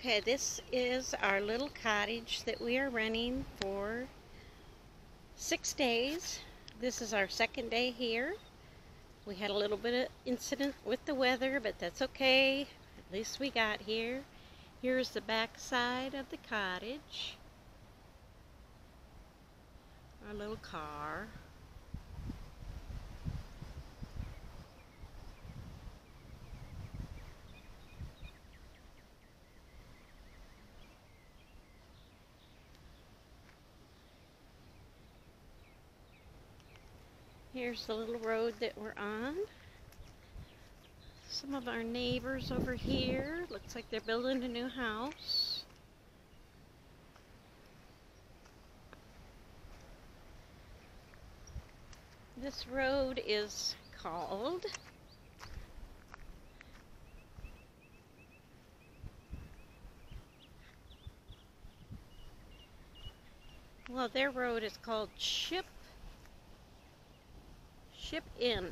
Okay, this is our little cottage that we are renting for six days. This is our second day here. We had a little bit of incident with the weather, but that's okay. At least we got here. Here's the back side of the cottage. Our little car. Here's the little road that we're on. Some of our neighbors over here. Looks like they're building a new house. This road is called Well, their road is called Ship Ship Inn.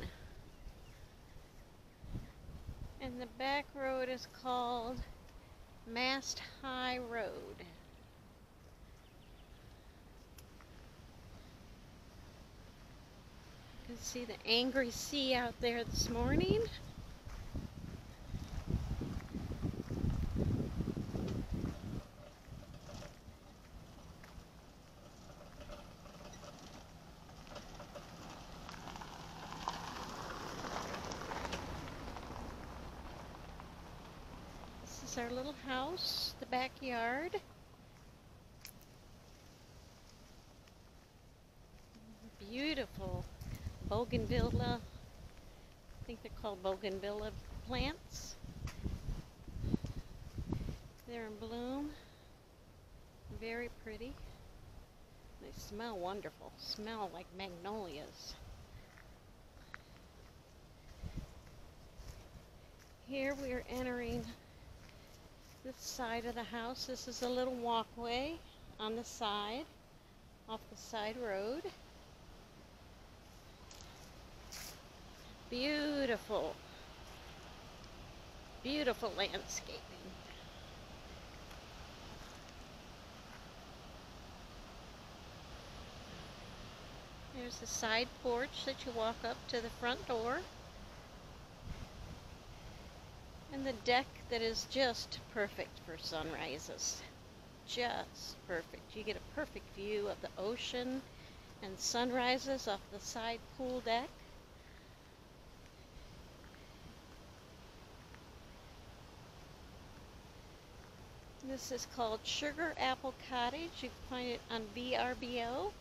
And the back road is called Mast High Road. You can see the angry sea out there this morning. This our little house, the backyard. Beautiful bougainvillea. I think they're called bougainvillea plants. They're in bloom. Very pretty. They smell wonderful. Smell like magnolias. Here we are entering this side of the house. This is a little walkway on the side, off the side road. Beautiful, beautiful landscaping. There's the side porch that you walk up to the front door. And the deck that is just perfect for sunrises. Just perfect. You get a perfect view of the ocean and sunrises off the side pool deck. This is called Sugar Apple Cottage. You can find it on VRBO.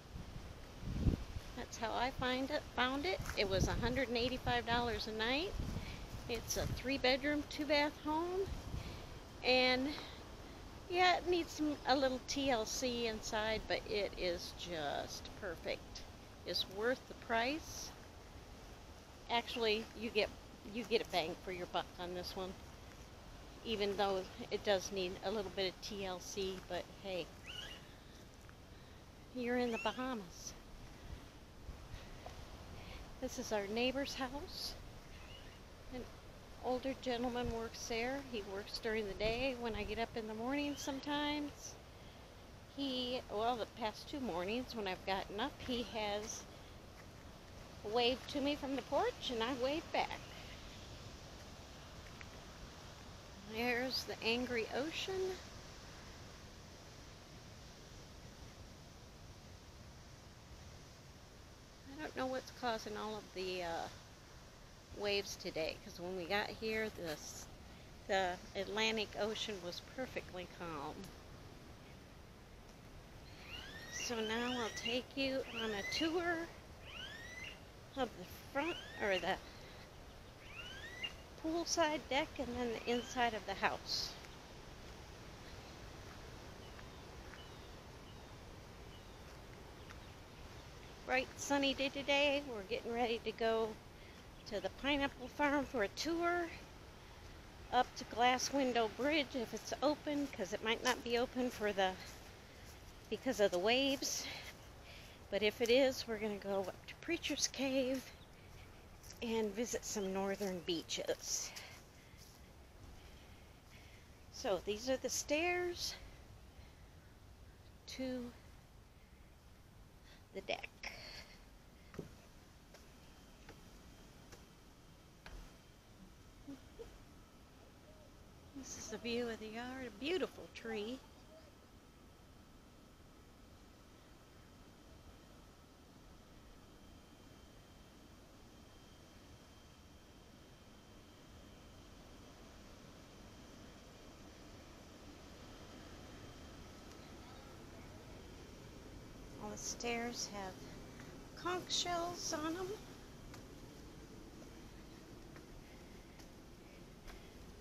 That's how I find it. Found it. It was $185 a night. It's a three bedroom, two bath home. And yeah, it needs some, a little TLC inside, but it is just perfect. It's worth the price. Actually, you get you get a bang for your buck on this one. Even though it does need a little bit of TLC, but hey, you're in the Bahamas. This is our neighbor's house. Older gentleman works there. He works during the day when I get up in the morning sometimes. He, well, the past two mornings when I've gotten up, he has waved to me from the porch and I waved back. There's the angry ocean. I don't know what's causing all of the uh, waves today because when we got here this the Atlantic Ocean was perfectly calm. So now I'll take you on a tour of the front or the poolside deck and then the inside of the house. Bright sunny day today. We're getting ready to go to the pineapple farm for a tour up to Glass Window Bridge if it's open because it might not be open for the because of the waves. But if it is, we're going to go up to Preacher's Cave and visit some northern beaches. So these are the stairs to the deck. This is a view of the yard, a beautiful tree. All the stairs have conch shells on them.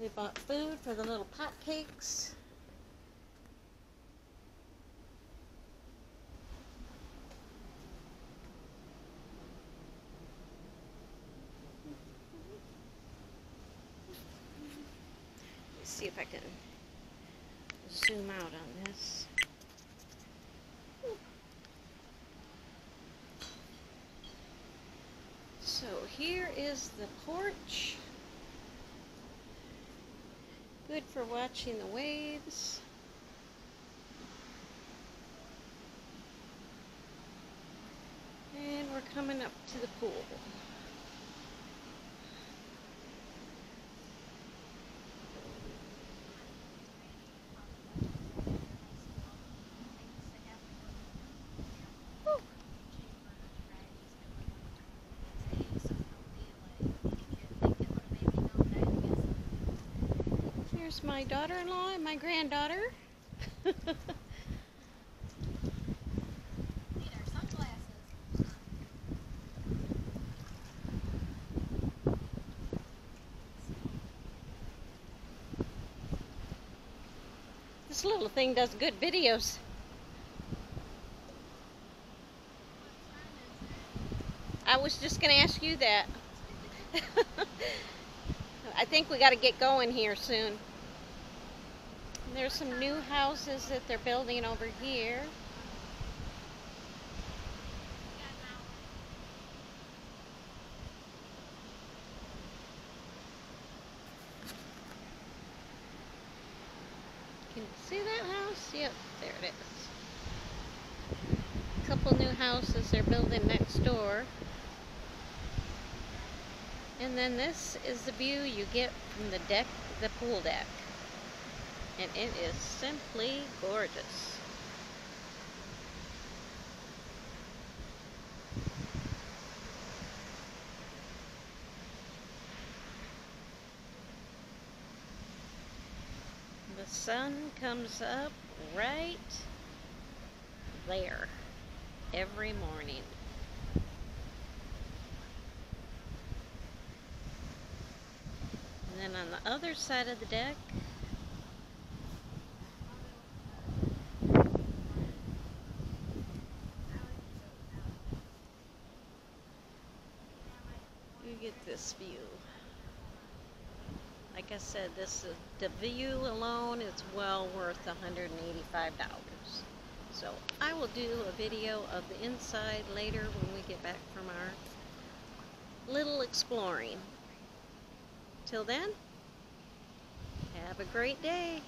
We bought food for the little pot cakes. Let's see if I can zoom out on this. So here is the porch. Good for watching the waves. And we're coming up to the pool. Here's my daughter-in-law and my granddaughter. this little thing does good videos. I was just going to ask you that. I think we got to get going here soon. There's some new houses that they're building over here. Can you see that house? Yep, there it is. A couple new houses they're building next door. And then this is the view you get from the deck, the pool deck. And it is simply gorgeous. The sun comes up right there every morning. And then on the other side of the deck, you get this view. Like I said, this is the view alone is well worth $185. So I will do a video of the inside later when we get back from our little exploring. Till then, have a great day.